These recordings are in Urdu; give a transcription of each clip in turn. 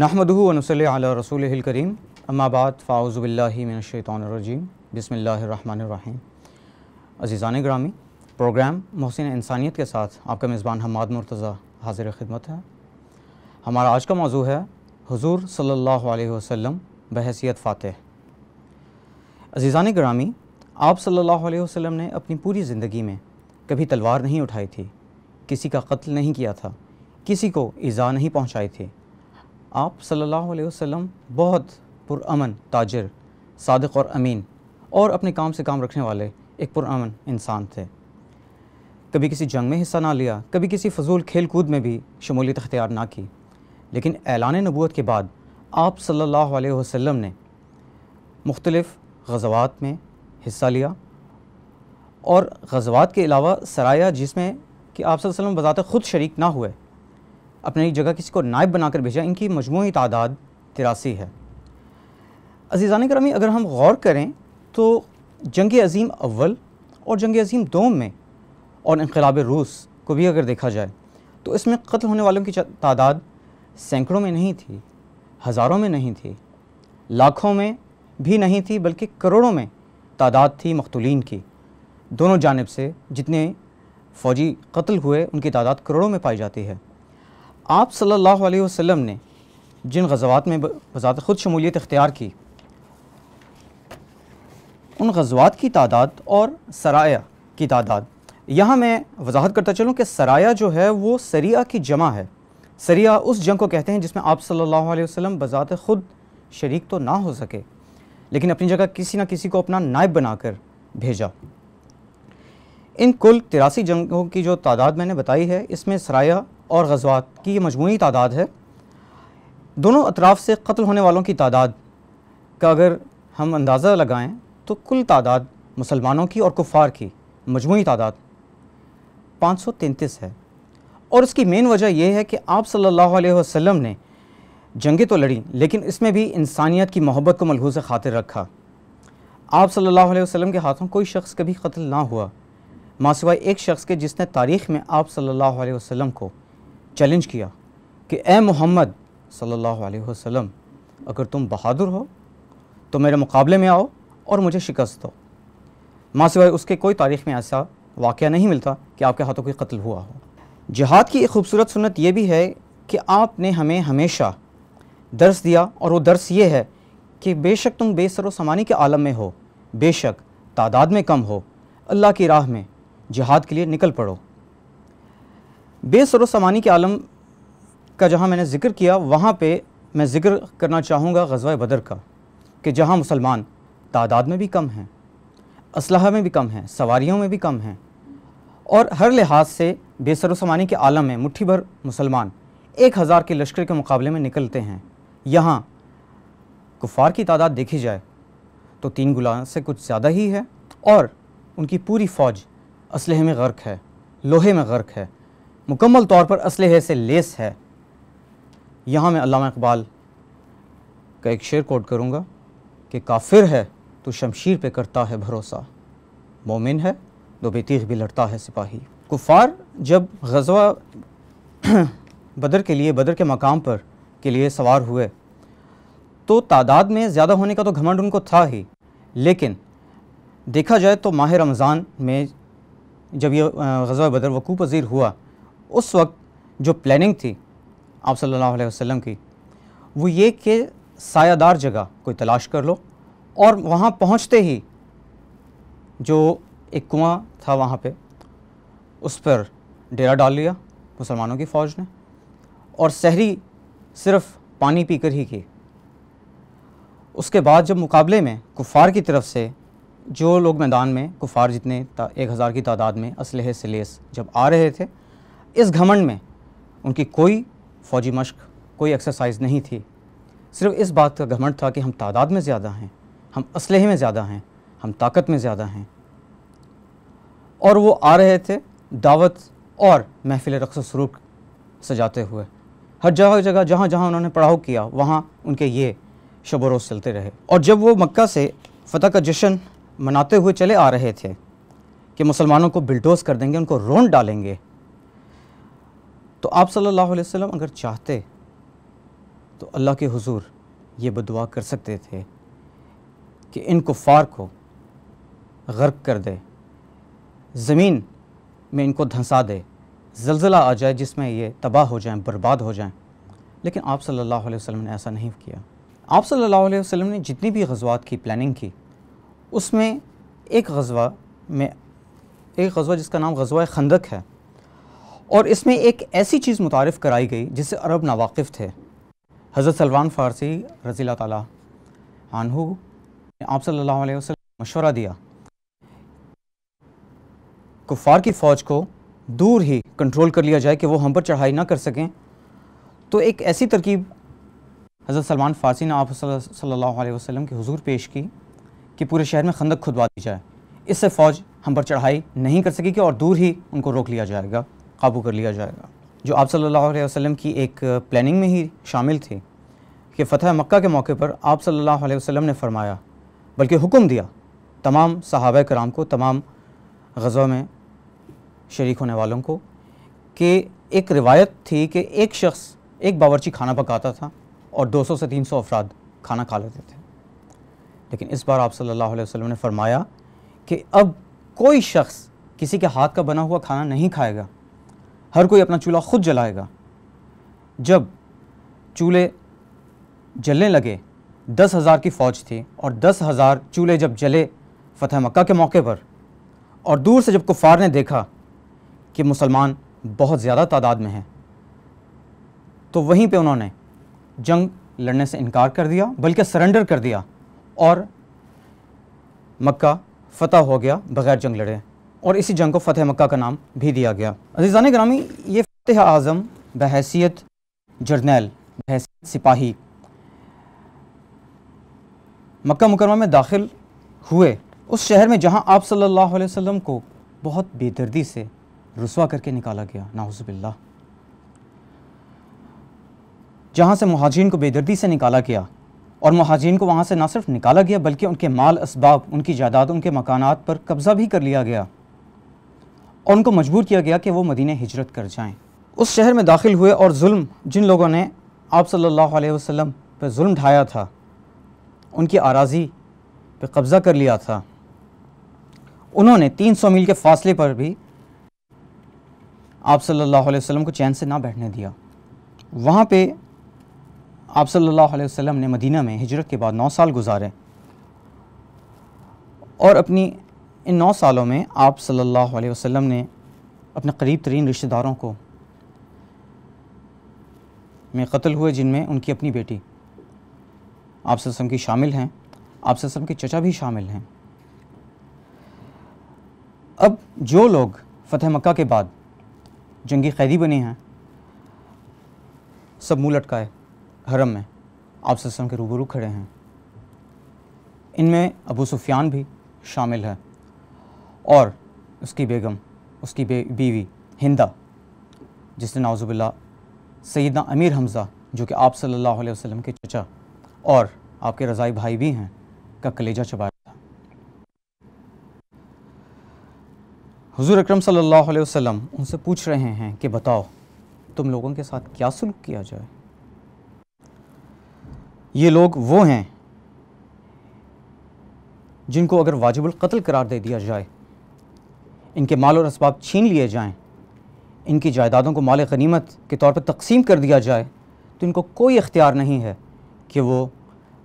نحمدہ ونصلی علی رسول الکریم. اما بعد، فاعوذ باللہ من الشیطان الرجیم. بسم اللہ الرحمن الرحیم. عزیزان گرامی، پروگرام محسن انسانیت کے ساتھ آپ کا میزبان حماد مرتضیٰ حاضر خدمت ہے. ہمارا آج کا موضوع ہے حضور صلی اللہ علیہ وسلم بحیثیت فاتح. عزیزان گرامی، آپ صلی اللہ علیہ وسلم نے اپنی پوری زندگی میں کبھی تلوار نہیں اٹھائی تھی، کسی کا قتل نہیں کیا تھا، کسی کو ایزا نہیں پہنچائی تھی آپ صلی اللہ علیہ وسلم بہت پرامن، تاجر، صادق اور امین اور اپنے کام سے کام رکھنے والے ایک پرامن انسان تھے۔ کبھی کسی جنگ میں حصہ نہ لیا، کبھی کسی فضول کھیل کود میں بھی شمولیت اختیار نہ کی۔ لیکن اعلان نبوت کے بعد آپ صلی اللہ علیہ وسلم نے مختلف غزوات میں حصہ لیا اور غزوات کے علاوہ سرایہ جس میں کہ آپ صلی اللہ علیہ وسلم بذات خود شریک نہ ہوئے اپنی جگہ کسی کو نائب بنا کر بھیجا، ان کی مجموعی تعداد تراسی ہے۔ عزیزان کرمی اگر ہم غور کریں تو جنگ عظیم اول اور جنگ عظیم دوم میں اور انقلاب روس کو بھی اگر دیکھا جائے تو اس میں قتل ہونے والوں کی تعداد سینکڑوں میں نہیں تھی، ہزاروں میں نہیں تھی، لاکھوں میں بھی نہیں تھی، بلکہ کروڑوں میں تعداد تھی مقتولین کی۔ دونوں جانب سے جتنے فوجی قتل ہوئے، ان کی تعداد کروڑوں میں پائی جاتی ہے۔ آپ صلی اللہ علیہ وسلم نے جن غزوات میں بذات خود شمولیت اختیار کی، ان غزوات کی تعداد اور سرایہ کی تعداد۔ یہاں میں وضاحت کرتا چلوں کہ سرایہ جو ہے وہ سریہ کی جمع ہے۔ سریہ اس جنگ کو کہتے ہیں جس میں آپ صلی اللہ علیہ وسلم بذات خود شریک تو نہ ہو سکے، لیکن اپنی جگہ کسی نہ کسی کو اپنا نائب بنا کر بھیجا۔ ان کل تراسی جنگوں کی جو تعداد میں نے بتائی ہے، اس میں سرایہ اور غزوات کی یہ مجموعی تعداد ہے۔ دونوں اطراف سے قتل ہونے والوں کی تعداد کا اگر ہم اندازہ لگائیں تو کل تعداد مسلمانوں کی اور کفار کی مجموعی تعداد پانچ سو تینتیس ہے۔ اور اس کی مین وجہ یہ ہے کہ آپ صلی اللہ علیہ وسلم نے جنگیں تو لڑیں، لیکن اس میں بھی انسانیت کی محبت کو ملحوظ خاطر رکھا۔ آپ صلی اللہ علیہ وسلم کے ہاتھوں کوئی شخص کبھی قتل نہ ہوا، ماں سوائے ایک شخص کے جس نے تاریخ میں آپ صلی اللہ علیہ وسلم کو چیلنج کیا کہ اے محمد صلی اللہ علیہ وسلم، اگر تم بہادر ہو تو میرے مقابلے میں آؤ اور مجھے شکست دو۔ ماں سوائے اس کے کوئی تاریخ میں ایسا واقعہ نہیں ملتا کہ آپ کے ہاتھوں کوئی قتل ہوا ہو۔ جہاد کی ایک خوبصورت سنت یہ بھی ہے کہ آپ نے ہمیں ہمیشہ درس دیا اور وہ درس یہ ہے کہ بے شک تم بے سر و سمانی کے عالم میں ہو، بے شک تعداد میں کم ہو، اللہ کی راہ میں جہاد کے لیے نکل پڑو۔ بے سر و سمانی کے عالم کا جہاں میں نے ذکر کیا، وہاں پہ میں ذکر کرنا چاہوں گا غزوہ بدر کا، کہ جہاں مسلمان تعداد میں بھی کم ہیں، اسلحہ میں بھی کم ہیں، سواریوں میں بھی کم ہیں، اور ہر لحاظ سے بے سر و سمانی کے عالم میں مٹھی بھر مسلمان ایک ہزار کے لشکر کے مقابلے میں نکلتے ہیں۔ یہاں کفار کی تعداد دیکھی جائے تو تین گلا سے کچھ زیادہ ہی ہے، اور ان کی پوری فوج اسلحے میں غرق ہے، لوہے میں غرق ہے۔ مکمل طور پر اسلحے سے لیس ہے۔ یہاں میں علامہ اقبال کا ایک شعر کوٹ کروں گا کہ کافر ہے تو شمشیر پہ کرتا ہے بھروسہ، مومن ہے دو بیتیغ بھی لڑتا ہے سپاہی۔ کفار جب غزوہ بدر کے لیے، بدر کے مقام پر کے لیے سوار ہوئے تو تعداد میں زیادہ ہونے کا تو گھمنڈ ان کو تھا ہی۔ لیکن دیکھا جائے تو ماہ رمضان میں جب یہ غزوہ بدر وقوع پذیر ہوا اس وقت جو پلاننگ تھی آپ صلی اللہ علیہ وسلم کی، وہ یہ کہ سایہ دار جگہ کوئی تلاش کر لو اور وہاں پہنچتے ہی جو ایک کنواں تھا وہاں پہ، اس پر ڈیرا ڈال لیا مسلمانوں کی فوج نے اور سحری صرف پانی پی کر ہی کی۔ اس کے بعد جب مقابلے میں کفار کی طرف سے جو لوگ میدان میں کفار جتنے ایک ہزار کی تعداد میں اسلحے سے لیس جب آ رہے تھے اس گھمنڈ میں ان کی کوئی فوجی مشق، کوئی ایکسرسائز نہیں تھی۔ صرف اس بات کا گھمنڈ تھا کہ ہم تعداد میں زیادہ ہیں، ہم اسلحے میں زیادہ ہیں، ہم طاقت میں زیادہ ہیں۔ اور وہ آ رہے تھے دعوت اور محفل رقص و سروک سجاتے ہوئے۔ ہر جگہ جگہ، جہاں جہاں انہوں نے پڑاؤ کیا، وہاں ان کے یہ شب و روز چلتے رہے۔ اور جب وہ مکہ سے فتح کا جشن مناتے ہوئے چلے آ رہے تھے کہ مسلمانوں کو بلڈوز کر دیں گے، ان کو رون ڈالیں گے تو آپ صلی اللہ علیہ وسلم اگر چاہتے تو اللہ کے حضور یہ بدعا کر سکتے تھے کہ ان کفار کو غرق کر دے، زمین میں ان کو دھنسا دے، زلزلہ آ جائے جس میں یہ تباہ ہو جائیں، برباد ہو جائیں۔ لیکن آپ صلی اللہ علیہ وسلم نے ایسا نہیں کیا۔ آپ صلی اللہ علیہ وسلم نے جتنی بھی غزوات کی پلاننگ کی، اس میں ایک غزوہ میں، ایک غزوہ جس کا نام غزوہ خندق ہے۔ اور اس میں ایک ایسی چیز متعارف کرائی گئی جس سے عرب ناواقف تھے۔ حضرت سلمان فارسی رضی اللہ تعالیٰ عنہ نے آپ صلی اللہ علیہ وسلم مشورہ دیا۔ کفار کی فوج کو دور ہی کنٹرول کر لیا جائے کہ وہ ہم پر چڑھائی نہ کر سکیں۔ تو ایک ایسی ترکیب حضرت سلمان فارسی نے آپ صلی اللہ علیہ وسلم کی حضور پیش کی کہ پورے شہر میں خندق کھدوا دی جائے۔ اس سے فوج ہم پر چڑھائی نہیں کر سکے گی اور دور ہی ان کو روک لیا جائے گا۔ قابو کر لیا جائے گا۔ جو آپ صلی اللہ علیہ وسلم کی ایک پلاننگ میں ہی شامل تھی کہ فتح مکہ کے موقع پر آپ صلی اللہ علیہ وسلم نے فرمایا، بلکہ حکم دیا، تمام صحابہ کرام کو، تمام غزوہ میں شریک ہونے والوں کو کہ ایک روایت تھی کہ ایک شخص ایک باورچی کھانا پکاتا تھا اور دو سو سے تین سو افراد کھانا کھا لیتے تھے۔ لیکن اس بار آپ صلی اللہ علیہ وسلم نے فرمایا کہ اب کوئی شخص کسی کے ہاتھ کا بنا ہوا کھانا نہیں کھائے گا۔ ہر کوئی اپنا چولہا خود جلائے گا۔ جب چولہے جلنے لگے، دس ہزار کی فوج تھی اور دس ہزار چولہے جب جلے فتح مکہ کے موقع پر، اور دور سے جب کفار نے دیکھا کہ مسلمان بہت زیادہ تعداد میں ہیں، تو وہیں پہ انہوں نے جنگ لڑنے سے انکار کر دیا، بلکہ سرنڈر کر دیا اور مکہ فتح ہو گیا بغیر جنگ لڑے۔ اور اسی جنگ کو فتح مکہ کا نام بھی دیا گیا۔ عزیزان گرامی، یہ فتح اعظم بحیثیت جرنیل، بحیثیت سپاہی۔ مکہ مکرمہ میں داخل ہوئے۔ اس شہر میں جہاں آپ صلی اللہ علیہ وسلم کو بہت بے دردی سے رسوا کر کے نکالا گیا، نعوذ باللہ۔ جہاں سے مہاجرین کو بے دردی سے نکالا گیا اور مہاجرین کو وہاں سے نہ صرف نکالا گیا، بلکہ ان کے مال اسباب، ان کی جائیداد، ان کے مکانات پر قبضہ بھی کر لیا گیا۔ اور ان کو مجبور کیا گیا کہ وہ مدینہ ہجرت کر جائیں۔ اس شہر میں داخل ہوئے اور ظلم جن لوگوں نے آپ صلی اللہ علیہ وسلم پہ ظلم ڈھایا تھا، ان کی آراضی پہ قبضہ کر لیا تھا۔ انہوں نے تین سو میل کے فاصلے پر بھی آپ صلی اللہ علیہ وسلم کو چین سے نہ بیٹھنے دیا۔ وہاں پہ آپ صلی اللہ علیہ وسلم نے مدینہ میں ہجرت کے بعد نو سال گزارے اور اپنی ان نو سالوں میں آپ صلی اللہ علیہ وسلم نے اپنے قریب ترین رشتہ داروں کو میں قتل ہوئے جن میں ان کی اپنی بیٹی آپ وسلم کی شامل ہیں، آپ وسلم کے چچا بھی شامل ہیں۔ اب جو لوگ فتح مکہ کے بعد جنگی قیدی بنے ہیں، سب منہ لٹکائے حرم میں آپ وسلم کے روبرو کھڑے ہیں۔ ان میں ابو سفیان بھی شامل ہے۔ اور اس کی بیگم، اس کی بیوی ہندہ جس نے نعوذ باللہ سیدنا امیر حمزہ، جو کہ آپ صلی اللہ علیہ وسلم کے چچا اور آپ کے رضائی بھائی بھی ہیں، کا کلیجہ چبایا تھا۔ حضور اکرم صلی اللہ علیہ وسلم ان سے پوچھ رہے ہیں کہ بتاؤ، تم لوگوں کے ساتھ کیا سلوک کیا جائے؟ یہ لوگ وہ ہیں جن کو اگر واجب القتل قرار دے دیا جائے ان کے مال اور اسباب چھین لیے جائیں، ان کی جائیدادوں کو مال غنیمت کے طور پر تقسیم کر دیا جائے، تو ان کو کوئی اختیار نہیں ہے کہ وہ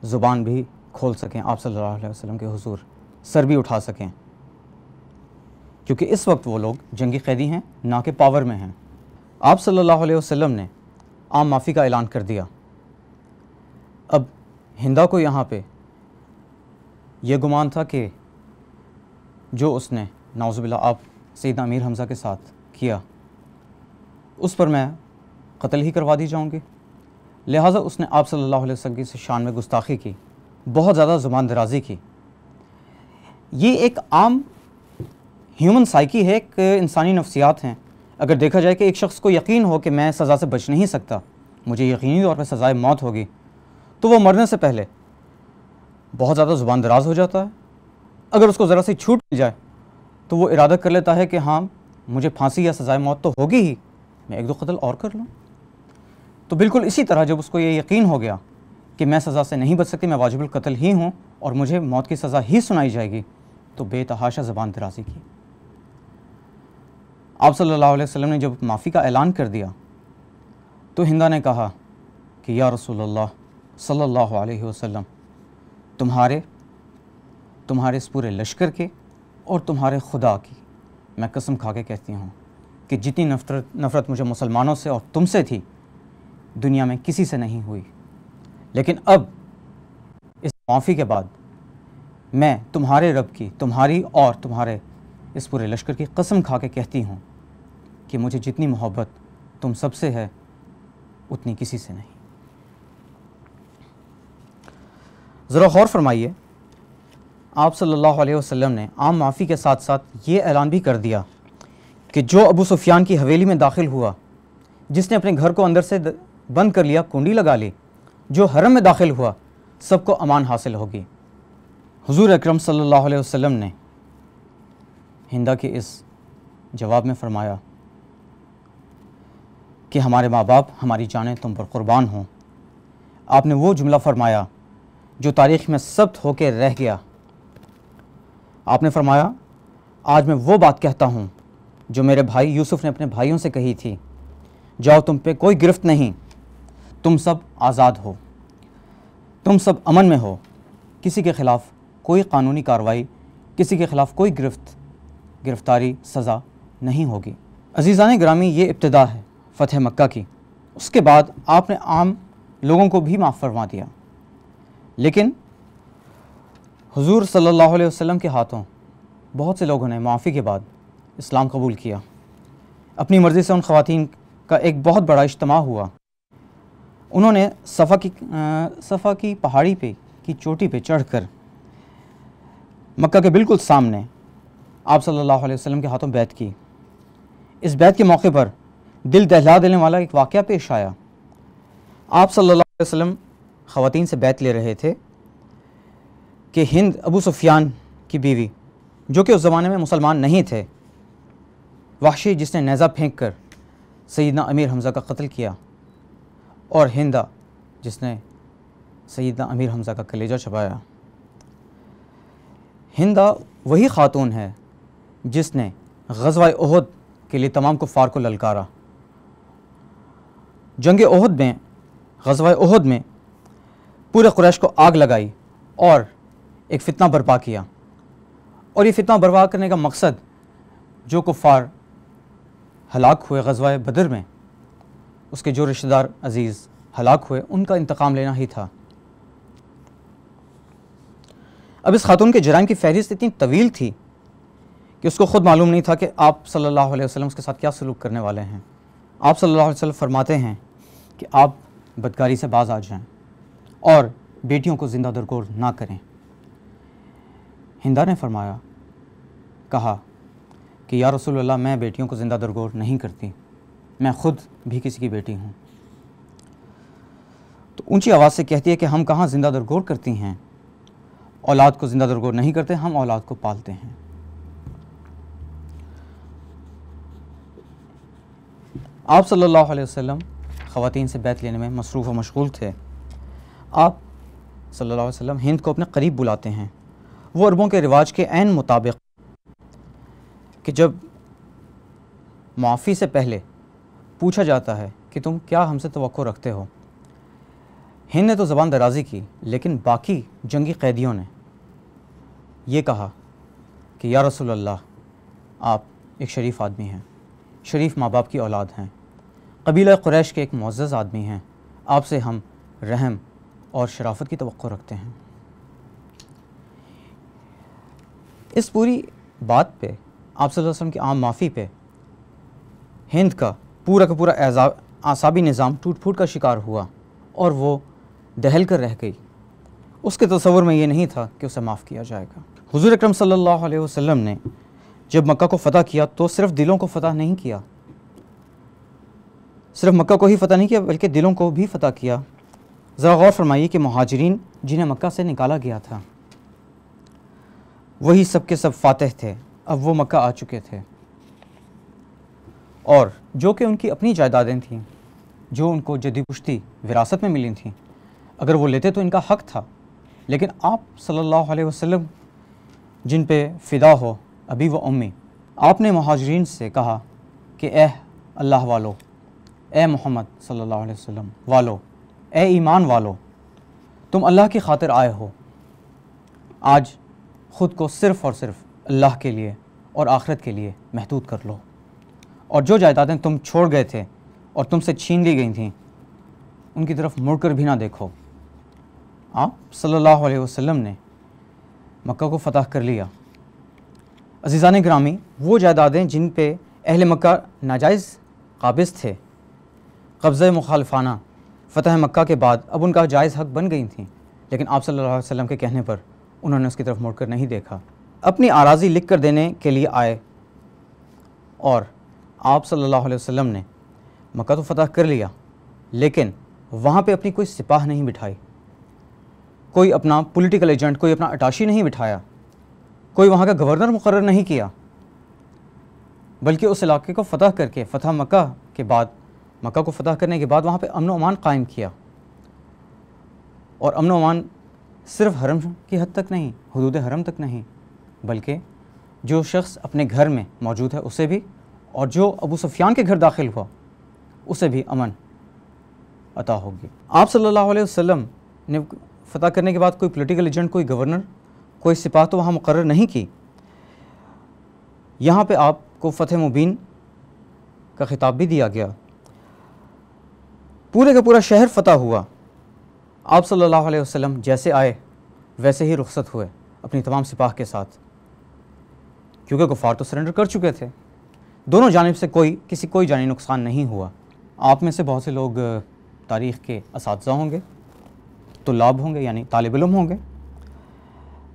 زبان بھی کھول سکیں۔ آپ صلی اللہ علیہ وسلم کے حضور سر بھی اٹھا سکیں۔ کیونکہ اس وقت وہ لوگ جنگی قیدی ہیں، نہ کہ پاور میں ہیں۔ آپ صلی اللہ علیہ وسلم نے عام معافی کا اعلان کر دیا۔ اب ہندا کو یہاں پہ یہ گمان تھا کہ جو اس نے نعوذ باللہ، آپ سیدنا امیر حمزہ کے ساتھ کیا۔ اس پر میں قتل ہی کروا دی جاؤں گی۔ لہٰذا اس نے آپ صلی اللہ علیہ وسلم کی شان میں گستاخی کی، بہت زیادہ زبان درازی کی۔ یہ ایک عام ہیومن سائیکی ہے، ایک انسانی نفسیات ہیں۔ اگر دیکھا جائے کہ ایک شخص کو یقین ہو کہ میں سزا سے بچ نہیں سکتا، مجھے یقینی طور پہ سزائے موت ہوگی، تو وہ مرنے سے پہلے بہت زیادہ زبان دراز ہو جاتا ہے۔ اگر اس کو ذرا سی چھوٹ مل جائے تو وہ ارادہ کر لیتا ہے کہ ہاں مجھے پھانسی یا سزائے موت تو ہوگی ہی۔ میں ایک دو قتل اور کر لوں۔ تو بالکل اسی طرح جب اس کو یہ یقین ہو گیا کہ میں سزا سے نہیں بچ سکتی، میں واجب القتل ہی ہوں اور مجھے موت کی سزا ہی سنائی جائے گی، تو بے تحاشا زبان درازی کی۔ آپ صلی اللہ علیہ وسلم نے جب معافی کا اعلان کر دیا، تو ہندا نے کہا کہ یا رسول اللہ صلی اللہ علیہ وسلم، تمہارے تمہارے اس پورے لشکر کے اور تمہارے خدا کی۔ میں قسم کھا کے کہتی ہوں کہ جتنی نفرت نفرت مجھے مسلمانوں سے اور تم سے تھی، دنیا میں کسی سے نہیں ہوئی۔ لیکن اب، اس معافی کے بعد، میں تمہارے رب کی، تمہاری اور تمہارے اس پورے لشکر کی قسم کھا کے کہتی ہوں کہ مجھے جتنی محبت تم سب سے ہے، اتنی کسی سے نہیں۔ ذرا غور فرمائیے۔ آپ صلی اللہ علیہ وسلم نے عام معافی کے ساتھ ساتھ یہ اعلان بھی کر دیا کہ جو ابو سفیان کی حویلی میں داخل ہوا، جس نے اپنے گھر کو اندر سے بند کر لیا، کنڈی لگا لی، جو حرم میں داخل ہوا، سب کو امان حاصل ہوگی۔ حضور اکرم صلی اللہ علیہ وسلم نے ہندا کے اس جواب میں فرمایا کہ ہمارے ماں باپ، ہماری جانیں تم پر قربان ہوں۔ آپ نے وہ جملہ فرمایا جو تاریخ میں ثبت ہو کے رہ گیا۔ آپ نے فرمایا، آج میں وہ بات کہتا ہوں جو میرے بھائی یوسف نے اپنے بھائیوں سے کہی تھی۔ جاؤ تم پہ کوئی گرفت نہیں۔ تم سب آزاد ہو۔ تم سب امن میں ہو۔ کسی کے خلاف کوئی قانونی کارروائی کسی کے خلاف کوئی گرفت، گرفتاری سزا نہیں ہوگی۔ عزیزان گرامی، یہ ابتدا ہے فتح مکہ کی۔ اس کے بعد آپ نے عام لوگوں کو بھی معاف فرما دیا۔ لیکن حضور صلی اللہ علیہ وسلم کے ہاتھوں بہت سے لوگوں نے معافی کے بعد اسلام قبول کیا۔ اپنی مرضی سے ان خواتین کا ایک بہت بڑا اجتماع ہوا۔ انہوں نے صفا کی صفا کی پہاڑی پہ، کی چوٹی پہ چڑھ کر مکہ کے بالکل سامنے آپ صلی اللہ علیہ وسلم کے ہاتھوں بیت کی۔ اس بیت کے موقع پر دل دہلا دینے والا ایک واقعہ پیش آیا۔ آپ صلی اللہ علیہ وسلم خواتین سے بیت لے رہے تھے۔ کہ ہند ابو سفیان کی بیوی، جو کہ اس زمانے میں مسلمان نہیں تھے، وحشی جس نے نیزہ پھینک کر سیدنا امیر حمزہ کا قتل کیا، اور ہندا جس نے سیدنا امیر حمزہ کا کلیجہ چھپایا۔ ہندا وہی خاتون ہے جس نے غزوہ عہد کے لیے تمام کفار کو للکارا۔ جنگ عہد میں، غزوہ عہد میں پورے قریش کو آگ لگائی اور ایک فتنہ برپا کیا۔ اور یہ فتنہ برپا کرنے کا مقصد جو کفار ہلاک ہوئے غزوہ بدر میں، اس کے جو رشتہ دار عزیز ہلاک ہوئے، ان کا انتقام لینا ہی تھا۔ اب اس خاتون کے جرائم کی فہرست اتنی طویل تھی کہ اس کو خود معلوم نہیں تھا کہ آپ صلی اللہ علیہ وسلم اس کے ساتھ کیا سلوک کرنے والے ہیں۔ آپ صلی اللہ علیہ وسلم فرماتے ہیں کہ آپ بدکاری سے باز آ جائیں اور بیٹیوں کو زندہ درگور نہ کریں۔ ہندا نے فرمایا، کہا کہ یا رسول اللہ، میں بیٹیوں کو زندہ درگور نہیں کرتی، میں خود بھی کسی کی بیٹی ہوں۔ تو اونچی آواز سے کہتی ہے کہ ہم کہاں زندہ درگور کرتی ہیں؟ اولاد کو زندہ درگور نہیں کرتے، ہم اولاد کو پالتے ہیں۔ آپ صلی اللہ علیہ وسلم خواتین سے بیت لینے میں مصروف و مشغول تھے۔ آپ صلی اللہ علیہ وسلم ہند کو اپنے قریب بلاتے ہیں۔ وہ عربوں کے رواج کے عین مطابق کہ جب معافی سے پہلے پوچھا جاتا ہے کہ تم کیا ہم سے توقع رکھتے ہو۔ ہند نے تو زبان درازی کی، لیکن باقی جنگی قیدیوں نے یہ کہا کہ یا رسول اللہ، آپ ایک شریف آدمی ہیں، شریف ماں باپ کی اولاد ہیں۔ قبیلہ قریش کے ایک معزز آدمی ہیں، آپ سے ہم رحم اور شرافت کی توقع رکھتے ہیں۔ اس پوری بات پہ، آپ صلی اللہ علیہ وسلم کی عام معافی پہ ہند کا پورا کا پورا اعصابی نظام ٹوٹ پھوٹ کا شکار ہوا اور وہ دہل کر رہ گئی۔ اس کے تصور میں یہ نہیں تھا کہ اسے معاف کیا جائے گا۔ حضور اکرم صلی اللہ علیہ وسلم نے جب مکہ کو فتح کیا تو صرف دلوں کو فتح نہیں کیا۔ صرف مکہ کو ہی فتح نہیں کیا، بلکہ دلوں کو بھی فتح کیا۔ ذرا غور فرمائیے کہ مہاجرین جنہیں مکہ سے نکالا گیا تھا وہی سب کے سب فاتح تھے۔ اب وہ مکہ آ چکے تھے۔ اور جو کہ ان کی اپنی جائیدادیں تھیں، جو ان کو جدی پشتی وراثت میں ملی تھیں۔ اگر وہ لیتے تو ان کا حق تھا۔ لیکن آپ صلی اللہ علیہ وسلم، جن پہ فدا ہو ابھی و امی، آپ نے مہاجرین سے کہا کہ اے اللہ والو، اے محمد صلی اللہ علیہ وسلم والو، اے ایمان والو، تم اللہ کی خاطر آئے ہو۔ آج خود کو صرف اور صرف اللہ کے لیے اور آخرت کے لیے محدود کر لو۔ اور جو جائیدادیں تم چھوڑ گئے تھے اور تم سے چھین لی گئی تھیں، ان کی طرف مڑ کر بھی نہ دیکھو۔ آپ صلی اللہ علیہ وسلم نے مکہ کو فتح کر لیا۔ عزیزان گرامی، وہ جائیدادیں جن پہ اہل مکہ ناجائز قابض تھے۔ قبضہ مخالفانہ فتح مکہ کے بعد اب ان کا جائز حق بن گئی تھیں۔ لیکن آپ صلی اللہ علیہ وسلم کے کہنے پر انہوں نے اس کی طرف مڑ کر نہیں دیکھا۔ اپنی آراضی لکھ کر دینے کے لیے آئے۔ اور آپ صلی اللہ علیہ وسلم نے مکہ تو فتح کر لیا، لیکن وہاں پہ اپنی کوئی سپاہ نہیں بٹھائی۔ کوئی اپنا پولیٹیکل ایجنٹ کوئی اپنا اٹاشی نہیں بٹھایا۔ کوئی وہاں کا گورنر مقرر نہیں کیا۔ بلکہ اس علاقے کو فتح کر کے، فتح مکہ کے بعد، مکہ کو فتح کرنے کے بعد وہاں پہ امن و امان قائم کیا۔ اور امن و امان صرف حرم کی حد تک نہیں، حدود حرم تک نہیں، بلکہ جو شخص اپنے گھر میں موجود ہے، اسے بھی، اور جو ابو سفیان کے گھر داخل ہوا، اسے بھی امن عطا ہوگی۔ آپ صلی اللہ علیہ وسلم نے فتح کرنے کے بعد کوئی پولیٹیکل ایجنٹ کوئی گورنر کوئی سپاہ تو وہاں مقرر نہیں کی؟ یہاں پہ آپ کو فتح مبین کا خطاب بھی دیا گیا۔ پورے کا پورا شہر فتح ہوا۔ آپ صلی اللہ علیہ وسلم جیسے آئے، ویسے ہی رخصت ہوئے اپنی تمام سپاہ کے ساتھ۔ کیونکہ کفار تو سرنڈر کر چکے تھے۔ دونوں جانب سے کوئی، کسی کوئی جانی نقصان نہیں ہوا۔ آپ میں سے بہت سے لوگ، تاریخ کے اساتذہ ہوں گے، طلاب ہوں گے یعنی طالب علم ہوں گے۔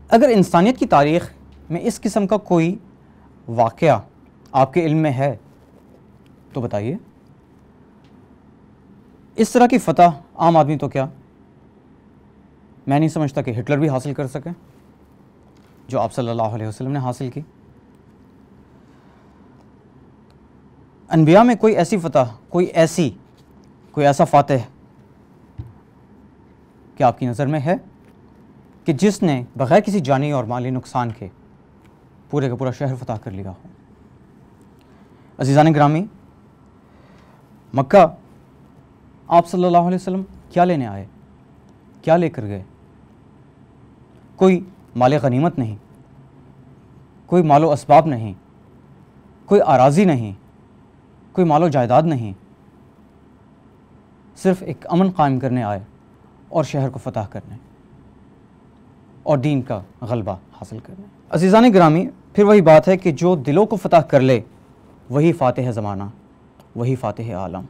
اگر انسانیت کی تاریخ میں اس قسم کا کوئی واقعہ آپ کے علم میں ہے، تو بتائیے۔ اس طرح کی فتح عام آدمی تو کیا میں نہیں سمجھتا کہ ہٹلر بھی حاصل کر سکے جو آپ صلی اللہ علیہ وسلم نے حاصل کی۔ انبیاء میں کوئی ایسی فتح، کوئی ایسی، کوئی ایسا فاتح کہ آپ کی نظر میں ہے کہ جس نے بغیر کسی جانی اور مالی نقصان کے پورے کا پورا شہر فتح کر لیا ہو؟ عزیزان گرامی، مکہ آپ صلی اللہ علیہ وسلم کیا لینے آئے؟ کیا لے کر گئے؟ کوئی مال غنیمت نہیں، کوئی مال و اسباب نہیں، کوئی آراضی نہیں، کوئی مال و جائیداد نہیں۔ صرف ایک امن قائم کرنے آئے اور شہر کو فتح کرنے اور دین کا غلبہ حاصل کرنے۔ عزیزان گرامی، پھر وہی بات ہے کہ جو دلوں کو فتح کر لے، وہی فاتح زمانہ، وہی فاتح عالم۔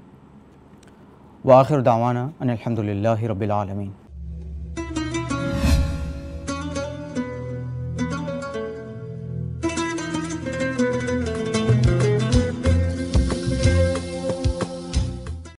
وآخر دعوانا ان الحمد للہ رب العالمین۔